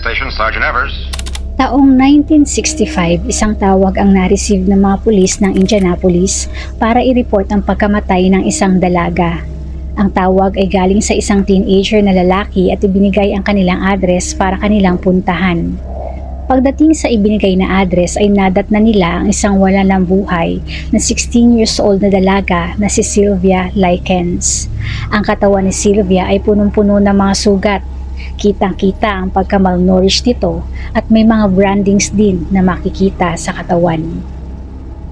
Station, Sergeant Evers. Taong 1965, isang tawag ang na-receive ng mga pulis ng Indianapolis para i-report ang pagkamatay ng isang dalaga. Ang tawag ay galing sa isang teenager na lalaki at ibinigay ang kanilang address para kanilang puntahan. Pagdating sa ibinigay na address ay nadat na nila ang isang wala ng buhay na 16 years old na dalaga na si Sylvia Likens. Ang katawan ni Sylvia ay punong-puno ng mga sugat. Kitang-kita ang pagka-malnourished nito at may mga brandings din na makikita sa katawan.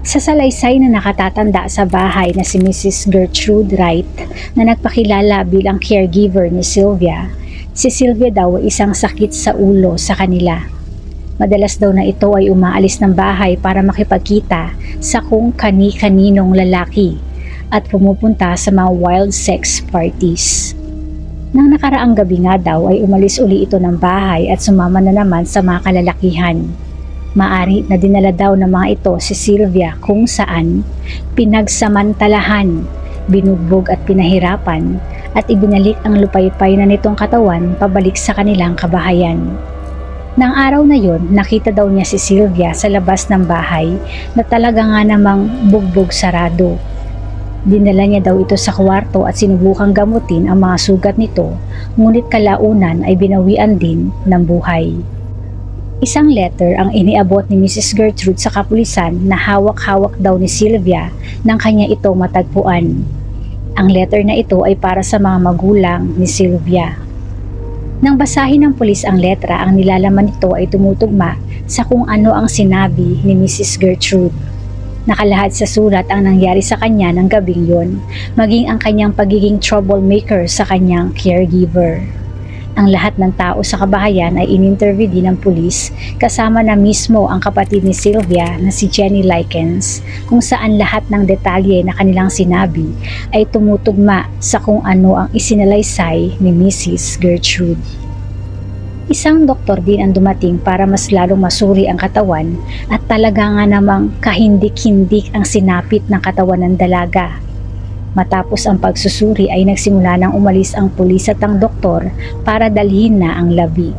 Sa salaysay na nakatatanda sa bahay na si Mrs. Gertrude Wright na nagpakilala bilang caregiver ni Sylvia, si Sylvia daw ay isang sakit sa ulo sa kanila Madalas daw na ito ay umaalis ng bahay para makipagkita sa kung kani-kaninong lalaki at pumupunta sa mga wild sex parties. Nang nakaraang gabi nga daw ay umalis uli ito ng bahay at sumama na naman sa mga kalalakihan. Maari na dinala daw ng mga ito si Sylvia kung saan pinagsamantalahan, binugbog at pinahirapan at ibinalik ang lupaypay na nitong katawan pabalik sa kanilang kabahayan. Nang araw na yon, nakita daw niya si Sylvia sa labas ng bahay na talaga nga namang bugbog sarado. Dinala niya daw ito sa kwarto at sinubukang gamutin ang mga sugat nito, ngunit kalaunan ay binawian din ng buhay. Isang letter ang iniabot ni Mrs. Gertrude sa kapulisan na hawak-hawak daw ni Sylvia nang kanya ito matagpuan. Ang letter na ito ay para sa mga magulang ni Sylvia. Nang basahin ng pulis ang letra, ang nilalaman nito ay tumutugma sa kung ano ang sinabi ni Mrs. Gertrude. Nakalahad sa sulat ang nangyari sa kanya ng gabing yon, maging ang kanyang pagiging troublemaker sa kanyang caregiver. Ang lahat ng tao sa kabahayan ay in-interview din ng pulis kasama na mismo ang kapatid ni Sylvia na si Jenny Likens kung saan lahat ng detalye na kanilang sinabi ay tumutugma sa kung ano ang isinalaysay ni Mrs. Gertrude. Isang doktor din ang dumating para mas lalong masuri ang katawan at talaga nga namang kahindik-hindik ang sinapit ng katawan ng dalaga Matapos ang pagsusuri ay nagsimula nang umalis ang pulis at ang doktor para dalhin na ang labi.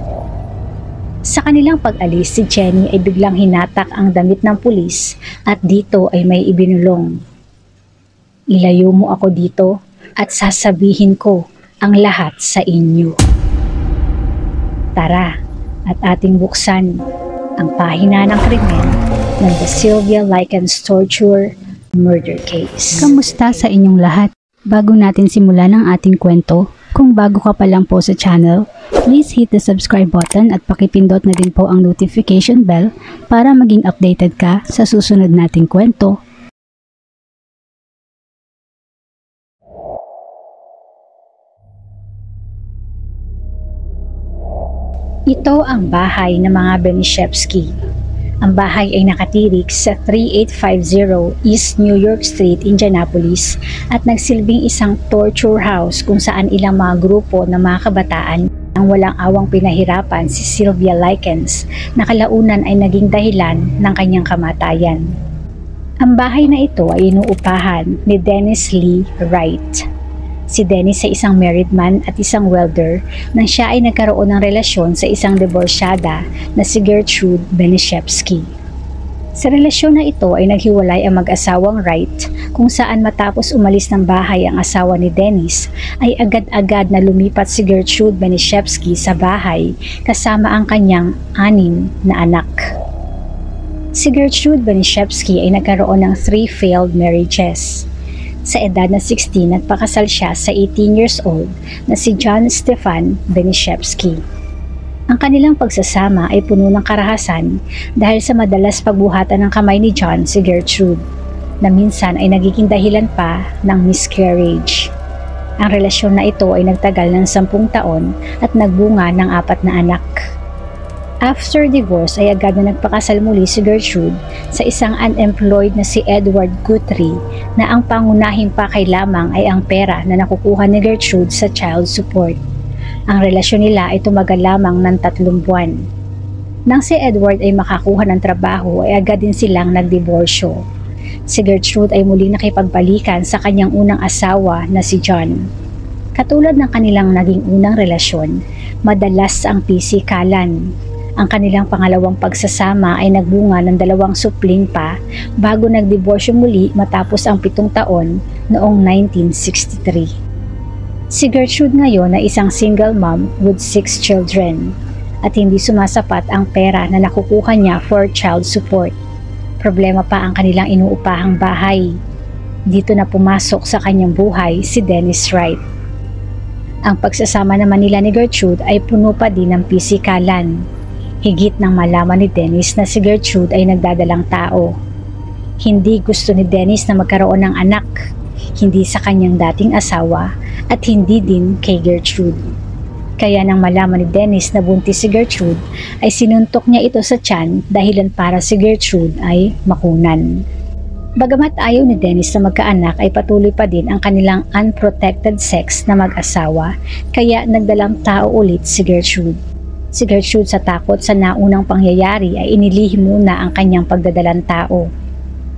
Sa kanilang pag-alis, si Jenny ay biglang hinatak ang damit ng pulis at dito ay may ibinulong. Ilayo mo ako dito at sasabihin ko ang lahat sa inyo. Tara at ating buksan ang pahina ng krimen ng The Sylvia Likens Torture murder case. Kamusta sa inyong lahat? Bago natin simulan ang ating kwento, kung bago ka pa lang po sa channel, please hit the subscribe button at pakipindot na din po ang notification bell para maging updated ka sa susunod nating kwento. Ito ang bahay ng mga Benishevsky ang bahay ay nakatirik sa 3850 East New York Street, Indianapolis at nagsilbing isang torture house kung saan ilang mga grupo ng mga kabataan ang walang awang pinahirapan si Sylvia Likens na kalaunan ay naging dahilan ng kanyang kamatayan. Ang bahay na ito ay inuupahan ni Dennis Lee Wright si Dennis sa isang married man at isang welder nang siya ay nagkaroon ng relasyon sa isang diborsyada na si Gertrude Benishevsky. Sa relasyon na ito ay naghiwalay ang mag-asawang Wright kung saan matapos umalis ng bahay ang asawa ni Dennis ay agad-agad na lumipat si Gertrude Benishevsky sa bahay kasama ang kanyang anim na anak. Si Gertrude Benishevsky ay nagkaroon ng three failed marriages. Sa edad na 16 nagpakasal siya sa 18 years old na si John Stefan Benishevsky. Ang kanilang pagsasama ay puno ng karahasan dahil sa madalas pagbuhatan ng kamay ni John si Gertrude na minsan ay nagiging dahilan pa ng miscarriage. Ang relasyon na ito ay nagtagal ng sampung taon at nagbunga ng apat na anak. After divorce ay agad na nagpakasal muli si Gertrude sa isang unemployed na si Edward Guthrie na ang pangunahing pakay lamang ay ang pera na nakukuha ni Gertrude sa child support. Ang relasyon nila ay tumagal lamang ng tatlong buwan. Nang si Edward ay makakuha ng trabaho ay agad din silang nagdiborsyo. Si Gertrude ay muling nakipagbalikan sa kanyang unang asawa na si John. Katulad ng kanilang naging unang relasyon, madalas ang pisikalan. Ang kanilang pangalawang pagsasama ay nagbunga ng dalawang supling pa bago nagdiborsyo muli matapos ang pitong taon noong 1963. Si Gertrude ngayon ay isang single mom with six children at hindi sumasapat ang pera na nakukuha niya for child support. Problema pa ang kanilang inuupahang bahay. Dito na pumasok sa kanyang buhay si Dennis Wright. Ang pagsasama naman nila ni Gertrude ay puno pa din ng pisikalan. Higit nang malaman ni Dennis na si Gertrude ay nagdadalang tao. Hindi gusto ni Dennis na magkaroon ng anak, hindi sa kanyang dating asawa at hindi din kay Gertrude. Kaya nang malaman ni Dennis na buntis si Gertrude, ay sinuntok niya ito sa tiyan dahilan para si Gertrude ay makunan. Bagamat ayaw ni Dennis na magkaanak ay patuloy pa din ang kanilang unprotected sex na mag-asawa kaya nagdalang tao ulit si Gertrude. Si Gertrude sa takot sa naunang pangyayari ay inilihim muna ang kanyang pagdadalang tao.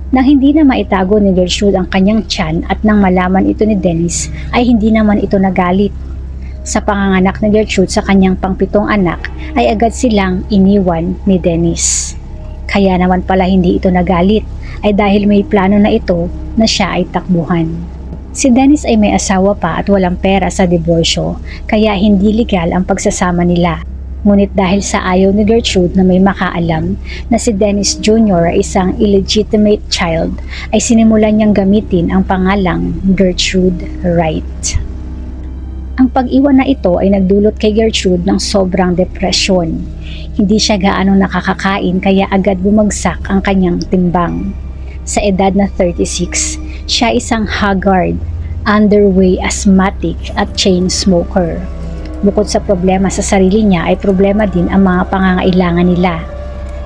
Nang hindi na maitago ni Gertrude ang kanyang tiyan at nang malaman ito ni Dennis ay hindi naman ito nagalit sa panganganak ni Gertrude sa kanyang pangpitong anak ay agad silang iniwan ni Dennis. Kaya naman pala hindi ito nagalit ay dahil may plano na ito na siya ay takbuhan. Si Dennis ay may asawa pa at walang pera sa diborsyo kaya hindi legal ang pagsasama nila. Ngunit dahil sa ayaw ni Gertrude na may makaalam na si Dennis Jr. ay isang illegitimate child ay sinimulan niyang gamitin ang pangalang Gertrude Wright. Ang pag-iwan na ito ay nagdulot kay Gertrude ng sobrang depresyon. Hindi siya gaano nakakakain kaya agad bumagsak ang kanyang timbang. Sa edad na 36, siya isang haggard, underway asthmatic at chain smoker. Bukod sa problema sa sarili niya ay problema din ang mga pangangailangan nila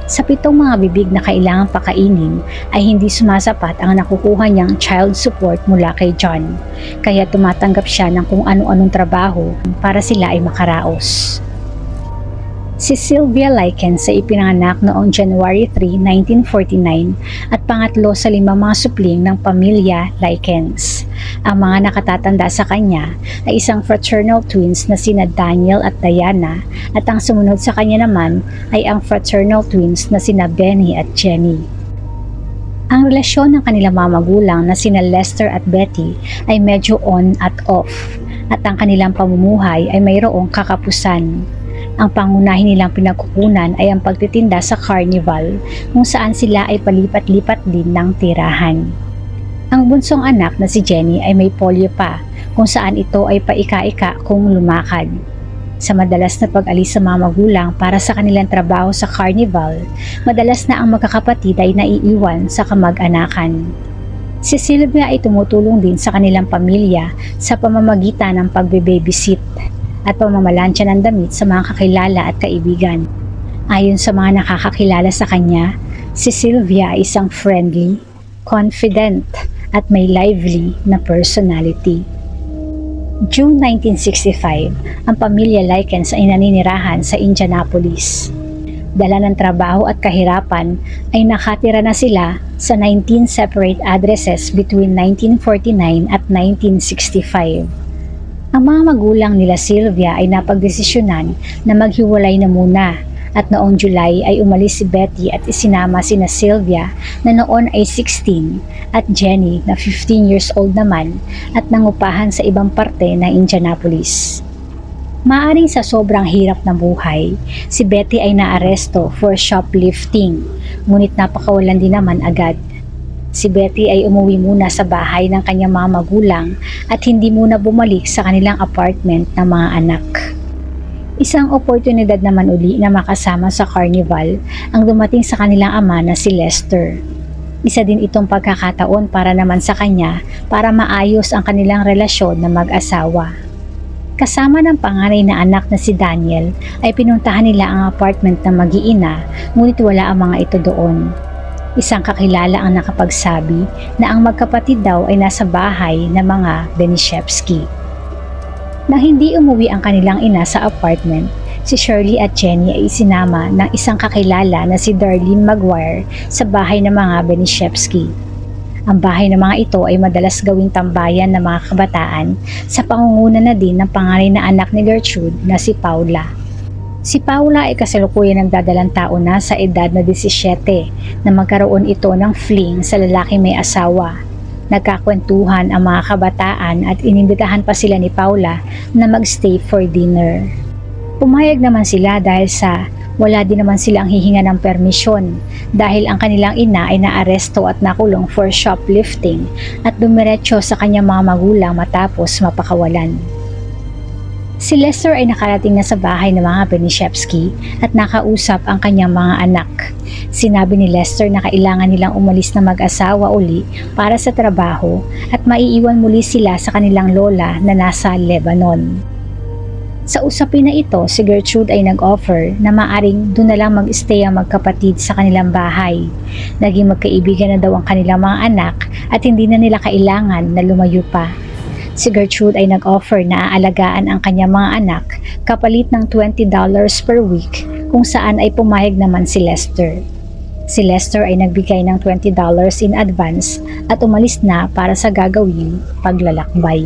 sa pitong mga bibig na kailangang pakainin ay hindi sumasapat ang nakukuha niyang child support mula kay John, kaya tumatanggap siya ng kung ano-anong trabaho para sila ay makaraos. Si Sylvia Likens ay ipinanganak noong January 3, 1949 at pangatlo sa lima mga supling ng pamilya Likens. Ang mga nakatatanda sa kanya ay isang fraternal twins na sina Daniel at Diana at ang sumunod sa kanya naman ay ang fraternal twins na sina Benny at Jenny. Ang relasyon ng kanilang mga magulang na sina Lester at Betty ay medyo on at off at ang kanilang pamumuhay ay mayroong kakapusan. Ang pangunahin nilang pinagkukunan ay ang pagtitinda sa carnival kung saan sila ay palipat-lipat din ng tirahan. Ang bunsong anak na si Jenny ay may polio pa kung saan ito ay paika-ika kung lumakad. Sa madalas na pag-alis sa mga magulang para sa kanilang trabaho sa carnival, madalas na ang magkakapatid ay naiiwan sa kamag-anakan. Si Sylvia ay tumutulong din sa kanilang pamilya sa pamamagitan ng pagbe-babysit at pamamalansya ng damit sa mga kakilala at kaibigan. Ayon sa mga nakakakilala sa kanya, si Sylvia ay isang friendly, confident at may lively na personality. June 1965, ang pamilya Likens ay naninirahan sa Indianapolis. Dala ng trabaho at kahirapan ay nakatira na sila sa 19 separate addresses between 1949 at 1965. Ang mga magulang nila Sylvia ay napagdesisyonan na maghiwalay na muna at noong July ay umalis si Betty at isinama sina Sylvia na noon ay 16 at Jenny na 15 years old naman at nangupahan sa ibang parte ng Indianapolis. Maaring sa sobrang hirap ng buhay, si Betty ay naaresto for shoplifting, ngunit napakawalan din naman agad Si Betty ay umuwi muna sa bahay ng kanyang mga magulang at hindi muna bumalik sa kanilang apartment ng mga anak. Isang oportunidad naman uli na makasama sa carnival ang dumating sa kanilang ama na si Lester. Isa din itong pagkakataon para naman sa kanya para maayos ang kanilang relasyon na mag-asawa. Kasama ng panganay na anak na si Daniel ay pinuntahan nila ang apartment ng mag-iina ngunit wala ang mga ito doon. Isang kakilala ang nakapagsabi na ang magkapatid daw ay nasa bahay ng mga Benishevsky. Nang hindi umuwi ang kanilang ina sa apartment, si Shirley at Jenny ay isinama ng isang kakilala na si Darlene Maguire sa bahay ng mga Benishevsky. Ang bahay ng mga ito ay madalas gawing tambayan ng mga kabataan sa pangunguna na din ng panganay na anak ni Gertrude na si Paula. Si Paula ay kasalukuyan nagdadalang tao na sa edad na 17 na magkaroon ito ng fling sa lalaki may asawa. Nagkakwentuhan ang mga kabataan at inimbitahan pa sila ni Paula na magstay for dinner. Pumayag naman sila dahil sa wala din naman silang hihinga ng permisyon dahil ang kanilang ina ay naaresto at nakulong for shoplifting at dumiretso sa kanyang mga magulang matapos mapakawalan. Si Lester ay nakarating na sa bahay ng mga Benishevsky at nakausap ang kanyang mga anak. Sinabi ni Lester na kailangan nilang umalis na mag-asawa uli para sa trabaho at maiiwan muli sila sa kanilang lola na nasa Lebanon. Sa usapin na ito, si Gertrude ay nag-offer na maaring doon na lang mag-stay ang magkapatid sa kanilang bahay. Naging magkaibigan na daw ang kanilang mga anak at hindi na nila kailangan na lumayo pa Si Gertrude ay nag-offer na aalagaan ang kanyang mga anak kapalit ng $20 per week kung saan ay pumayag naman si Lester. Si Lester ay nagbigay ng $20 in advance at umalis na para sa gagawing paglalakbay.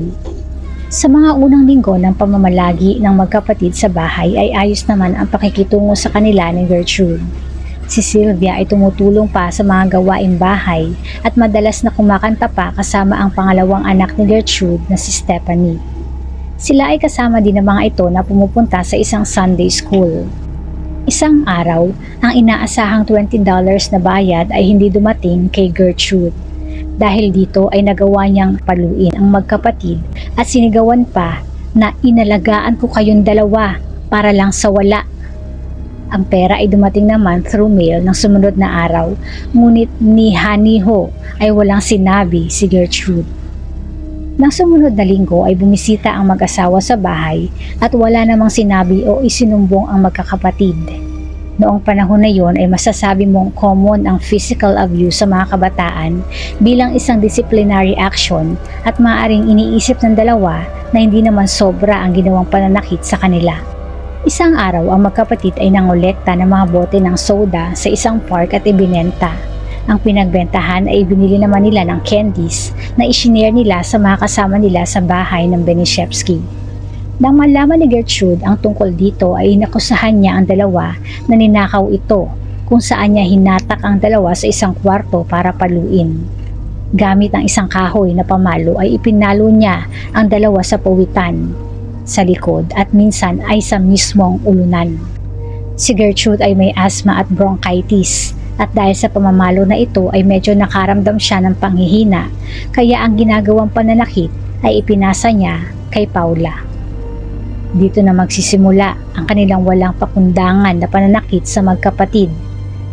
Sa mga unang linggo ng pamamalagi ng magkapatid sa bahay ay ayos naman ang pakikitungo sa kanila ni Gertrude. Si Sylvia ay tumutulong pa sa mga gawaing bahay at madalas na kumakanta pa kasama ang pangalawang anak ni Gertrude na si Stephanie. Sila ay kasama din ng mga ito na pumupunta sa isang Sunday school. Isang araw, ang inaasahang $20 na bayad ay hindi dumating kay Gertrude. Dahil dito ay nagawa niyang paluin ang magkapatid at sinigawan pa na inalagaan ko kayong dalawa para lang sa wala ang pera ay dumating naman through mail ng sumunod na araw, ngunit ni Haniho ay walang sinabi si Gertrude. Nang sumunod na linggo ay bumisita ang mag-asawa sa bahay at wala namang sinabi o isinumbong ang magkakapatid. Noong panahon na yon ay masasabi mong common ang physical abuse sa mga kabataan bilang isang disciplinary action at maaring iniisip ng dalawa na hindi naman sobra ang ginawang pananakit sa kanila. Isang araw ang magkapatid ay nangolekta ng mga bote ng soda sa isang park at ibinenta. Ang pinagbentahan ay binili naman nila ng candies na isinare nila sa mga kasama nila sa bahay ng Benishevsky. Nang malaman ni Gertrude ang tungkol dito ay inakusahan niya ang dalawa na ninakaw ito kung saan niya hinatak ang dalawa sa isang kwarto para paluin. Gamit ang isang kahoy na pamalo ay ipinalo niya ang dalawa sa pawitan sa likod at minsan ay sa mismong ulunan. Si Gertrude ay may asthma at bronchitis at dahil sa pamamalo na ito ay medyo nakaramdam siya ng panghihina kaya ang ginagawang pananakit ay ipinasa niya kay Paula. Dito na magsisimula ang kanilang walang pakundangan na pananakit sa magkapatid.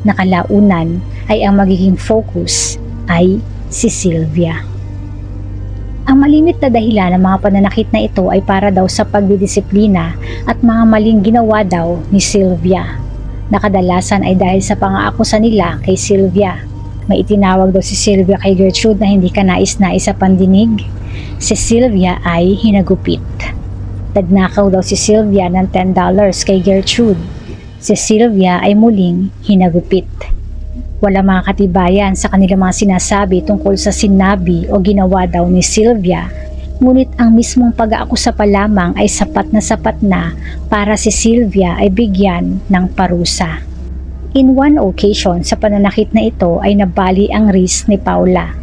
Nakalaunan ay ang magiging focus ay si Sylvia. Ang malimit na dahilan ng mga pananakit na ito ay para daw sa pagdidisiplina at mga maling ginawa daw ni Sylvia. Nakadalasan ay dahil sa pangaakusa nila kay Sylvia. May itinawag daw si Sylvia kay Gertrude na hindi ka nais-nais sa pandinig. Si Sylvia ay hinagupit. Nagnakaw daw si Sylvia ng $10 kay Gertrude. Si Sylvia ay muling hinagupit. Wala mga katibayan sa kanilang mga sinasabi tungkol sa sinabi o ginawa daw ni Sylvia, ngunit ang mismong pag-aakusa pa lamang ay sapat na sapat na para si Sylvia ay bigyan ng parusa. In one occasion sa pananakit na ito ay nabali ang wrist ni Paula.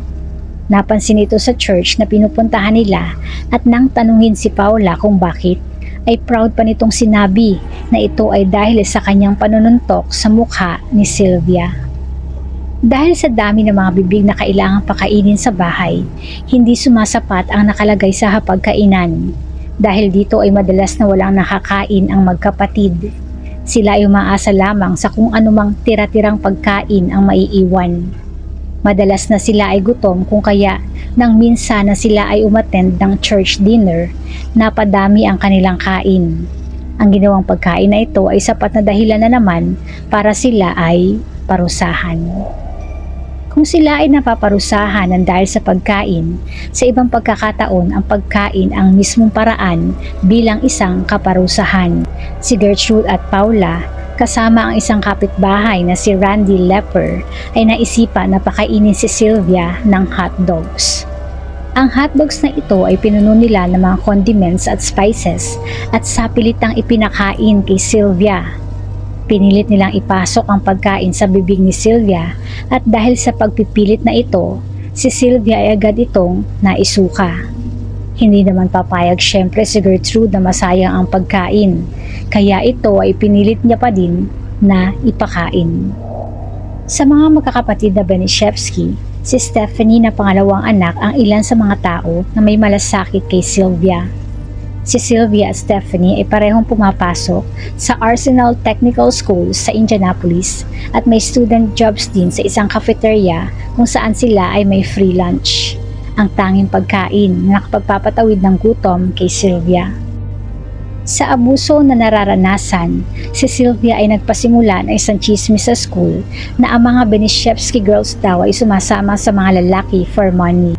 Napansin ito sa church na pinupuntahan nila at nang tanungin si Paula kung bakit, ay proud pa nitong sinabi na ito ay dahil sa kanyang panununtok sa mukha ni Sylvia. Dahil sa dami ng mga bibig na kailangang pakainin sa bahay, hindi sumasapat ang nakalagay sa hapagkainan. Dahil dito ay madalas na walang nakakain ang magkapatid. Sila ay umaasa lamang sa kung anumang tira-tirang pagkain ang maiiwan. Madalas na sila ay gutom kung kaya nang minsan na sila ay umattend ng church dinner, napadami ang kanilang kain. Ang ginawang pagkain na ito ay sapat na dahilan na naman para sila ay parusahan. Kung sila ay napaparusahan ng dahil sa pagkain, sa ibang pagkakataon ang pagkain ang mismong paraan bilang isang kaparusahan. Si Gertrude at Paula kasama ang isang kapitbahay na si Randy Lepper ay naisipan na pakainin si Sylvia ng hotdogs. Ang hotdogs na ito ay pinuno nila ng mga condiments at spices at sapilitang ipinakain kay Sylvia. Pinilit nilang ipasok ang pagkain sa bibig ni Sylvia at dahil sa pagpipilit na ito, si Sylvia ay agad itong naisuka. Hindi naman papayag syempre si Gertrude na masayang ang pagkain, kaya ito ay pinilit niya pa din na ipakain. Sa mga magkakapatid na Benishevsky, si Stephanie na pangalawang anak ang ilan sa mga tao na may malasakit kay Sylvia. Si Sylvia at Stephanie ay parehong pumapasok sa Arsenal Technical School sa Indianapolis at may student jobs din sa isang cafeteria kung saan sila ay may free lunch ang tanging pagkain na nakapagpapatawid ng gutom kay Sylvia. Sa abuso na nararanasan, si Sylvia ay nagpasimula ng isang chismis sa school na ang mga Benishevsky girls daw ay sumasama sa mga lalaki for money.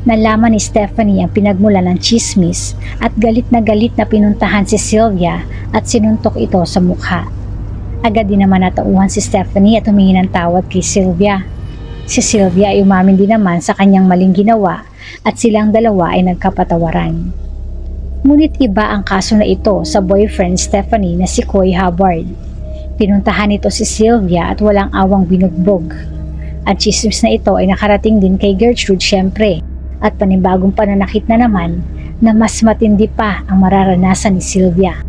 Nalaman ni Stephanie ang pinagmula ng chismis at galit na galit na pinuntahan si Sylvia at sinuntok ito sa mukha. Agad din naman natauhan si Stephanie at humingi ng tawad kay Sylvia. Si Sylvia ay umamin din naman sa kanyang maling ginawa at silang dalawa ay nagkapatawaran. Ngunit iba ang kaso na ito sa boyfriend Stephanie na si Coy Hubbard. Pinuntahan nito si Sylvia at walang awang binugbog. At chismis na ito ay nakarating din kay Gertrude syempre at panibagong pananakit na naman na mas matindi pa ang mararanasan ni Sylvia.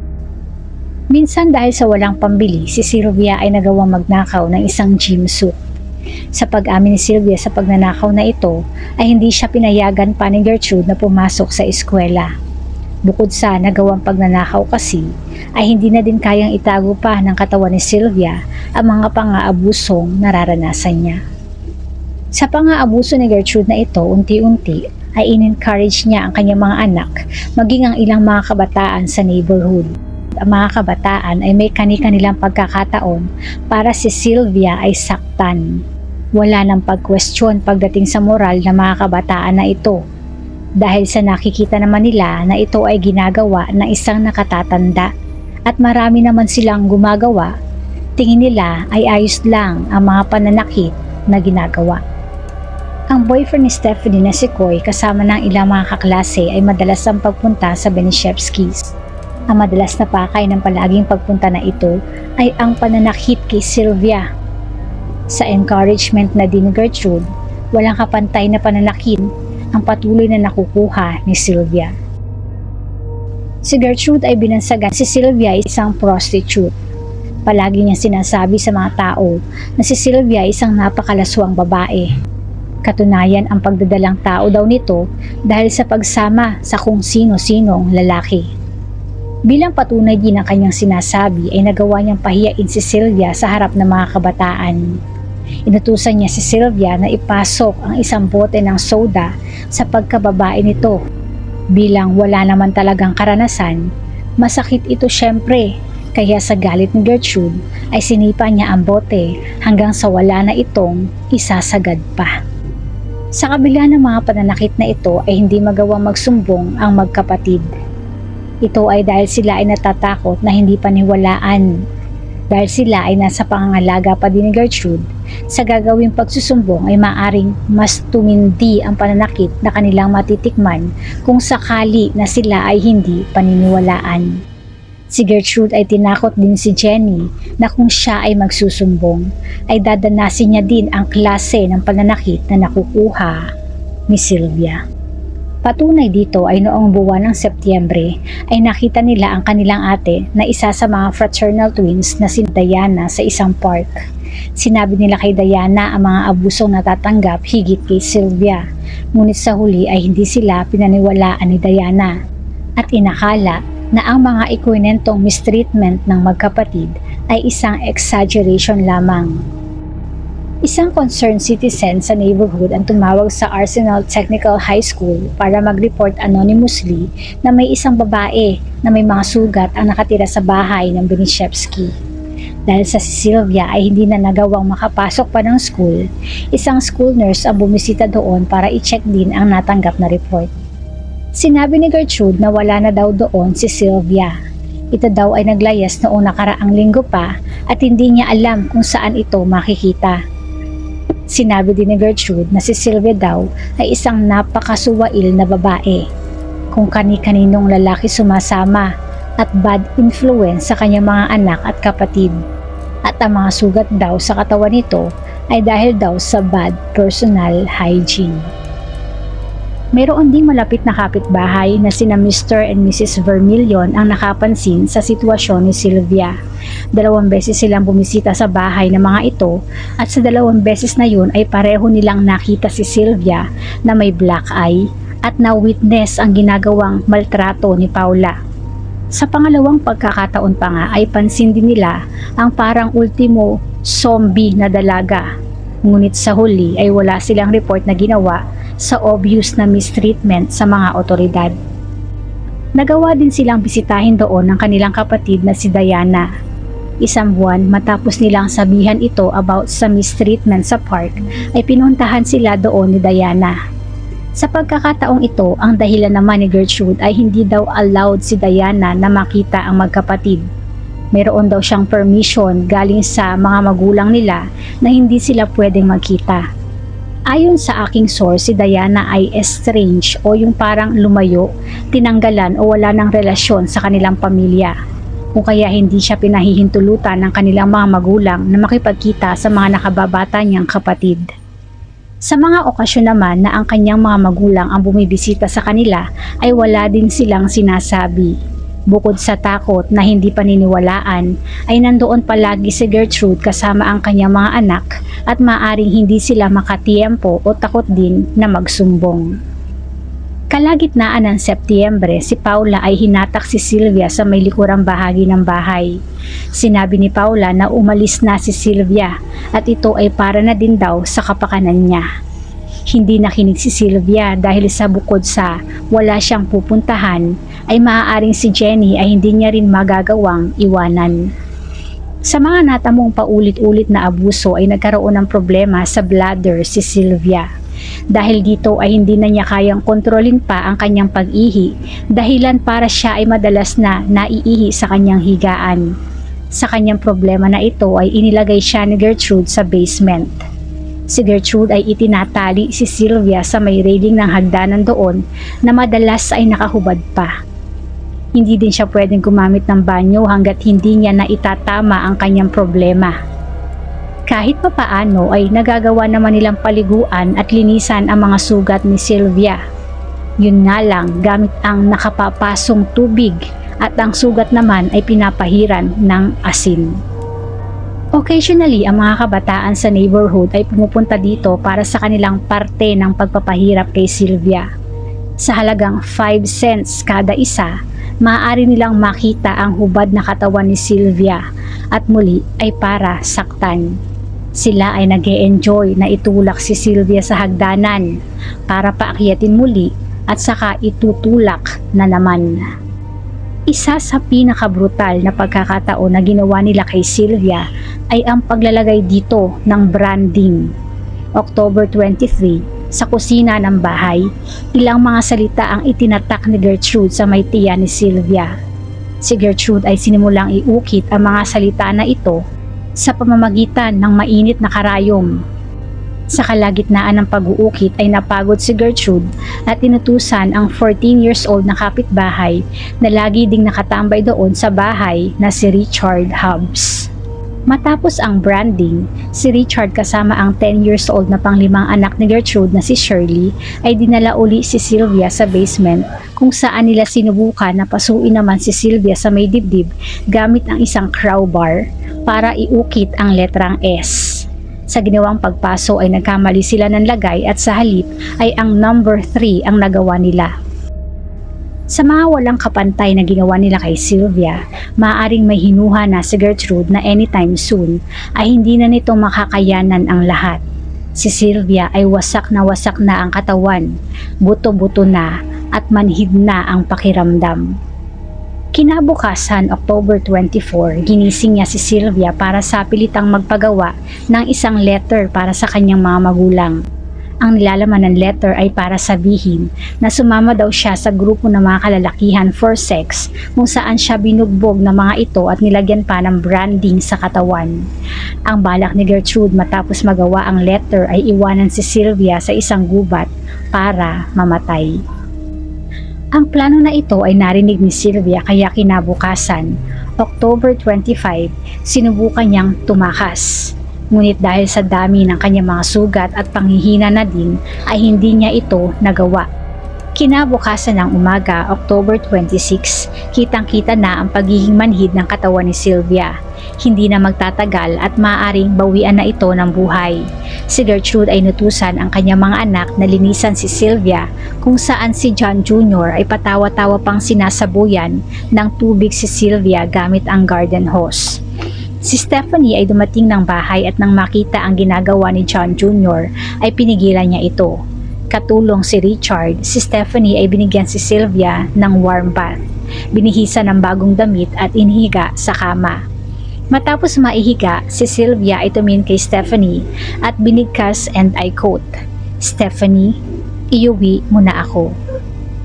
Minsan dahil sa walang pambili, si Sylvia ay nagawang magnakaw ng isang gym suit. Sa pag-amin ni Sylvia sa pagnanakaw na ito, ay hindi siya pinayagan pa ni Gertrude na pumasok sa eskwela. Bukod sa nagawang pagnanakaw kasi, ay hindi na din kayang itago pa ng katawan ni Sylvia ang mga pang-aabusong nararanasan niya. Sa pang-aabuso ni Gertrude na ito, unti-unti ay in-encourage niya ang kanyang mga anak maging ang ilang mga kabataan sa neighborhood. Ang mga kabataan ay may kani-kanilang pagkakataon para si Sylvia ay saktan. Wala nang pag-question pagdating sa moral ng mga kabataan na ito dahil sa nakikita naman nila na ito ay ginagawa ng isang nakatatanda at marami naman silang gumagawa, tingin nila ay ayos lang ang mga pananakit na ginagawa. Ang boyfriend ni Stephanie na si Koy kasama ng ilang mga kaklase ay madalas ang pagpunta sa Benishevskis. Ang madalas na pakay ng palaging pagpunta na ito ay ang pananakit kay Sylvia. Sa encouragement na din Gertrude, walang kapantay na pananakit ang patuloy na nakukuha ni Sylvia. Si Gertrude ay binansagan si Sylvia ay isang prostitute. Palagi niya sinasabi sa mga tao na si Sylvia ay isang napakalaswang babae Katunayan ang pagdadalang tao daw nito dahil sa pagsama sa kung sino-sinong lalaki. Bilang patunay din ang kanyang sinasabi ay nagawa niyang pahiyain si Sylvia sa harap ng mga kabataan. Inutusan niya si Sylvia na ipasok ang isang bote ng soda sa pagkababae nito. Bilang wala naman talagang karanasan, masakit ito syempre kaya sa galit ni Gertrude ay sinipa niya ang bote hanggang sa wala na itong isasagad pa. Sa kabila ng mga pananakit na ito ay hindi magawa magsumbong ang magkapatid. Ito ay dahil sila ay natatakot na hindi paniwalaan. Dahil sila ay nasa pangangalaga pa din ni Gertrude, sa gagawing pagsusumbong ay maaring mas tumindi ang pananakit na kanilang matitikman kung sakali na sila ay hindi paniniwalaan. Si Gertrude ay tinakot din si Jenny na kung siya ay magsusumbong, ay dadanasin niya din ang klase ng pananakit na nakukuha ni Sylvia. Patunay dito ay noong buwan ng Setyembre ay nakita nila ang kanilang ate na isa sa mga fraternal twins na si Diana sa isang park. Sinabi nila kay Diana ang mga abusong natatanggap higit kay Sylvia. Ngunit sa huli ay hindi sila pinaniwalaan ni Diana at inakala na ang mga ikwinentong mistreatment ng magkapatid ay isang exaggeration lamang. Isang concerned citizen sa neighborhood ang tumawag sa Arsenal Technical High School para mag-report anonymously na may isang babae na may mga sugat ang nakatira sa bahay ng Benishevsky. Dahil sa si Sylvia ay hindi na nagawang makapasok pa ng school, isang school nurse ang bumisita doon para i-check din ang natanggap na report. Sinabi ni Gertrude na wala na daw doon si Sylvia. Ito daw ay naglayas noong nakaraang linggo pa at hindi niya alam kung saan ito makikita. Sinabi din ni Gertrude na si Sylvia daw ay isang napakasuwail na babae. Kung kani-kaninong lalaki sumasama at bad influence sa kanyang mga anak at kapatid. At ang mga sugat daw sa katawan nito ay dahil daw sa bad personal hygiene. Mayroon ding malapit na kapitbahay na sina Mr. and Mrs. Vermilion ang nakapansin sa sitwasyon ni Sylvia. Dalawang beses silang bumisita sa bahay ng mga ito at sa dalawang beses na yun ay pareho nilang nakita si Sylvia na may black eye at na-witness ang ginagawang maltrato ni Paula. Sa pangalawang pagkakataon pa nga ay pansin din nila ang parang ultimo zombie na dalaga. Ngunit sa huli ay wala silang report na ginawa sa obvious na mistreatment sa mga otoridad. Nagawa din silang bisitahin doon ng kanilang kapatid na si Diana. Isang buwan matapos nilang sabihan ito about sa mistreatment sa park ay pinuntahan sila doon ni Diana. Sa pagkakataong ito, ang dahilan naman ni Gertrude ay hindi daw allowed si Diana na makita ang magkapatid. Mayroon daw siyang permission galing sa mga magulang nila na hindi sila pwedeng magkita. Ayon sa aking source, si Diana ay estranged o yung parang lumayo, tinanggalan o wala ng relasyon sa kanilang pamilya. O kaya hindi siya pinahihintulutan ng kanilang mga magulang na makipagkita sa mga nakababata niyang kapatid. Sa mga okasyon naman na ang kanyang mga magulang ang bumibisita sa kanila ay wala din silang sinasabi Bukod sa takot na hindi paniniwalaan, ay nandoon palagi si Gertrude kasama ang kanyang mga anak at maaring hindi sila makatiempo o takot din na magsumbong. Kalagitnaan ng Setyembre, si Paula ay hinatak si Sylvia sa may likurang bahagi ng bahay. Sinabi ni Paula na umalis na si Sylvia at ito ay para na din daw sa kapakanan niya. Hindi nakinig si Sylvia dahil sa bukod sa wala siyang pupuntahan ay maaaring si Jenny ay hindi niya rin magagawang iwanan. Sa mga natamong paulit-ulit na abuso ay nagkaroon ng problema sa bladder si Sylvia. Dahil dito ay hindi na niya kayang kontrolin pa ang kanyang pag-ihi dahilan para siya ay madalas na naiihi sa kanyang higaan. Sa kanyang problema na ito ay inilagay siya ni Gertrude sa basement. Si Gertrude ay itinatali si Sylvia sa may railing ng hagdanan doon na madalas ay nakahubad pa. Hindi din siya pwedeng gumamit ng banyo hanggat hindi niya na itatama ang kanyang problema. Kahit papaano ay nagagawa naman nilang paliguan at linisan ang mga sugat ni Sylvia. Yun nga lang gamit ang nakapapasong tubig at ang sugat naman ay pinapahiran ng asin. Occasionally, ang mga kabataan sa neighborhood ay pumupunta dito para sa kanilang parte ng pagpapahirap kay Sylvia. Sa halagang 5 cents kada isa, maaari nilang makita ang hubad na katawan ni Sylvia at muli ay para saktan. Sila ay nag enjoy na itulak si Sylvia sa hagdanan para paakyatin muli at saka itutulak na naman. Isa sa pinakabrutal na pagkakataon na ginawa nila kay Sylvia ay ang paglalagay dito ng branding. October 23, sa kusina ng bahay, ilang mga salita ang itinatak ni Gertrude sa may tiya ni Sylvia. Si Gertrude ay sinimulang iukit ang mga salita na ito sa pamamagitan ng mainit na karayom. Sa kalagitnaan ng pag-uukit ay napagod si Gertrude at inutusan ang 14 years old na kapitbahay na lagi ding nakatambay doon sa bahay na si Richard Hubbs. Matapos ang branding, si Richard kasama ang 10 years old na panglimang anak ni Gertrude na si Shirley ay dinala uli si Sylvia sa basement kung saan nila sinubukan na pasuin naman si Sylvia sa may dibdib gamit ang isang crowbar para iukit ang letrang S. Sa ginawang pagpaso ay nagkamali sila ng lagay at sa halip ay ang number 3 ang nagawa nila. Sa mga walang kapantay na ginawa nila kay Sylvia, maaaring may hinuha na si Gertrude na anytime soon ay hindi na nito makakayanan ang lahat. Si Sylvia ay wasak na wasak na ang katawan, buto-buto na at manhid na ang pakiramdam. Kinabukasan, October 24, ginising niya si Sylvia para sa pilitang magpagawa ng isang letter para sa kanyang mga magulang. Ang nilalaman ng letter ay para sabihin na sumama daw siya sa grupo ng mga kalalakihan for sex kung saan siya binugbog ng mga ito at nilagyan pa ng branding sa katawan. Ang balak ni Gertrude matapos magawa ang letter ay iwanan si Sylvia sa isang gubat para mamatay. Ang plano na ito ay narinig ni Sylvia kaya kinabukasan, October 25, sinubukan niyang tumakas. Ngunit dahil sa dami ng kanyang mga sugat at panghihina na din ay hindi niya ito nagawa. Kinabukasan ng umaga, October 26, kitang-kita na ang pagiging manhid ng katawan ni Sylvia. Hindi na magtatagal at maaaring bawian na ito ng buhay. Si Gertrude ay nutusan ang kanyang mga anak na linisan si Sylvia kung saan si John Jr. ay patawa-tawa pang sinasabuyan ng tubig si Sylvia gamit ang garden hose. Si Stephanie ay dumating ng bahay at nang makita ang ginagawa ni John Jr. ay pinigilan niya ito. Katulong si Richard, si Stephanie ay binigyan si Sylvia ng warm bath. Binihisa ng bagong damit at inhiga sa kama. Matapos maihiga, si Sylvia ay tumingin kay Stephanie at binigkas and I quote, Stephanie, iuwi mo na ako.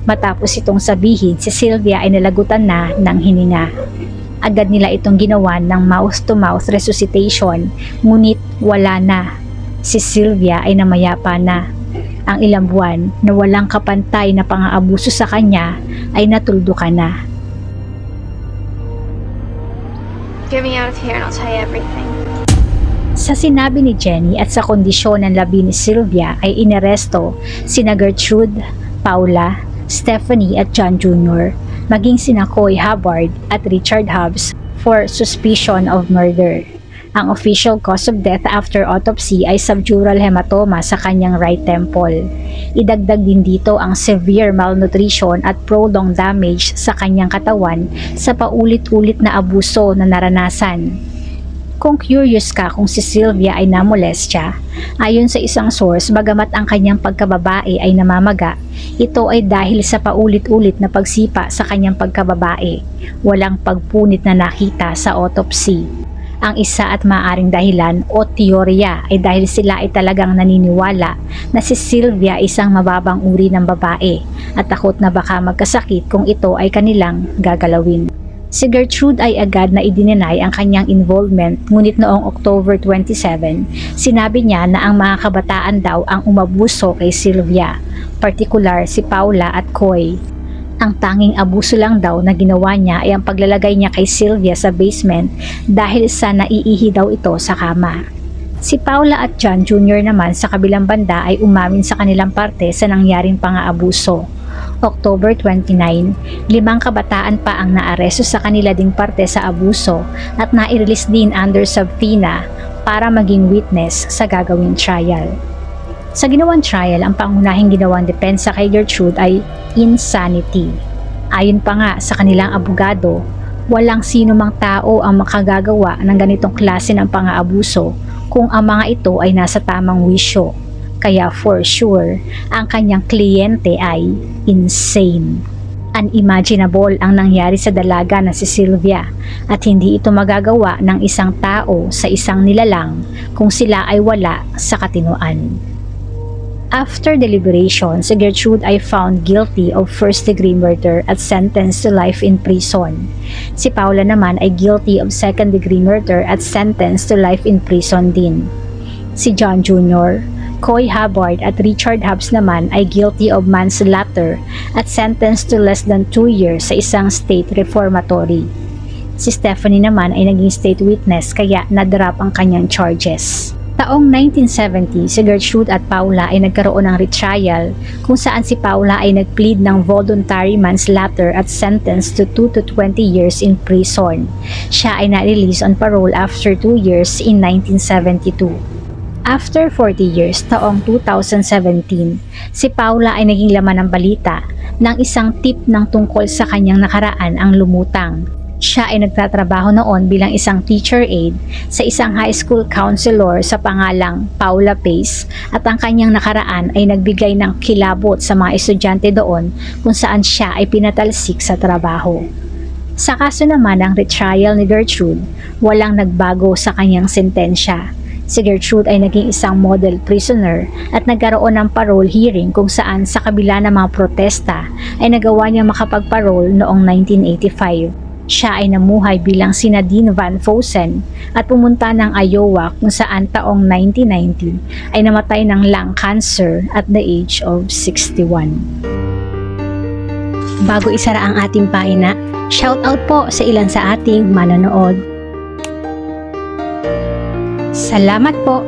Matapos itong sabihin, si Sylvia ay nalagutan na ng hininga. Agad nila itong ginawa ng mouth-to-mouth resuscitation, ngunit wala na. Si Sylvia ay namayapa na. Ang ilang buwan na walang kapantay na pang-aabuso sa kanya ay natuldukan na. Get me out of here and I'll tell you everything. Sa sinabi ni Jenny at sa kondisyon ng labi ni Sylvia ay inaresto sina Gertrude, Paula, Stephanie at John Jr. maging sina Coy Hubbard at Richard Hobbs for suspicion of murder. Ang official cause of death after autopsy ay subdural hematoma sa kanyang right temple. Idagdag din dito ang severe malnutrition at prolonged damage sa kanyang katawan sa paulit-ulit na abuso na naranasan. Kung curious ka kung si Sylvia ay namolestya, ayon sa isang source bagamat ang kanyang pagkababae ay namamaga, ito ay dahil sa paulit-ulit na pagsipa sa kanyang pagkababae, walang pagpunit na nakita sa autopsy. Ang isa at maaring dahilan o teorya ay dahil sila ay talagang naniniwala na si Sylvia isang mababang uri ng babae at takot na baka magkasakit kung ito ay kanilang gagalawin. Si Gertrude ay agad na idinenay ang kanyang involvement ngunit noong October 27, sinabi niya na ang mga kabataan daw ang umabuso kay Sylvia, partikular si Paula at Coy. Ang tanging abuso lang daw na ginawa niya ay ang paglalagay niya kay Sylvia sa basement dahil sa naiihi daw ito sa kama. Si Paula at John Jr. naman sa kabilang banda ay umamin sa kanilang parte sa nangyaring pang-aabuso. October 29, limang kabataan pa ang naaresto sa kanila ding parte sa abuso at nai-release din under subpoena para maging witness sa gagawing trial. Sa ginawang trial, ang pangunahing ginawang depensa kay Gertrude ay insanity. Ayon pa nga sa kanilang abogado, walang sino mang tao ang makagagawa ng ganitong klase ng pang-aabuso kung ang mga ito ay nasa tamang wisyo. Kaya for sure, ang kanyang kliyente ay insane. Unimaginable ang nangyari sa dalaga na si Sylvia at hindi ito magagawa ng isang tao sa isang nilalang kung sila ay wala sa katinuan. After deliberation, si Gertrude ay found guilty of first-degree murder at sentenced to life in prison. Si Paula naman ay guilty of second-degree murder at sentenced to life in prison din. Si John Jr., Coy Hubbard at Richard Hobbs naman ay guilty of manslaughter at sentenced to less than 2 years sa isang state reformatory. Si Stephanie naman ay naging state witness kaya na-drop ang kanyang charges. Taong 1970, si Gertrude at Paula ay nagkaroon ng retrial kung saan si Paula ay nagplead ng voluntary manslaughter at sentenced to 2 to 20 years in prison. Siya ay na-release on parole after 2 years in 1972. After 40 years, taong 2017, si Paula ay naging laman ng balita ng isang tip ng tungkol sa kanyang nakaraan ang lumutang siya ay nagtatrabaho noon bilang isang teacher aide sa isang high school counselor sa pangalang Paula Pace at ang kanyang nakaraan ay nagbigay ng kilabot sa mga estudyante doon kung saan siya ay pinatalsik sa trabaho. Sa kaso naman ng retrial ni Gertrude, walang nagbago sa kanyang sentensya. Si Gertrude ay naging isang model prisoner at nagkaroon ng parole hearing kung saan sa kabila ng mga protesta ay nagawa niya makapag-parole noong 1985. Siya ay namuhay bilang si Nadine Van Fosen at pumunta ng Iowa kung saan taong 1990 ay namatay ng lung cancer at the age of 61. Bago isara ang ating paina, shout out po sa ilan sa ating manonood. Salamat po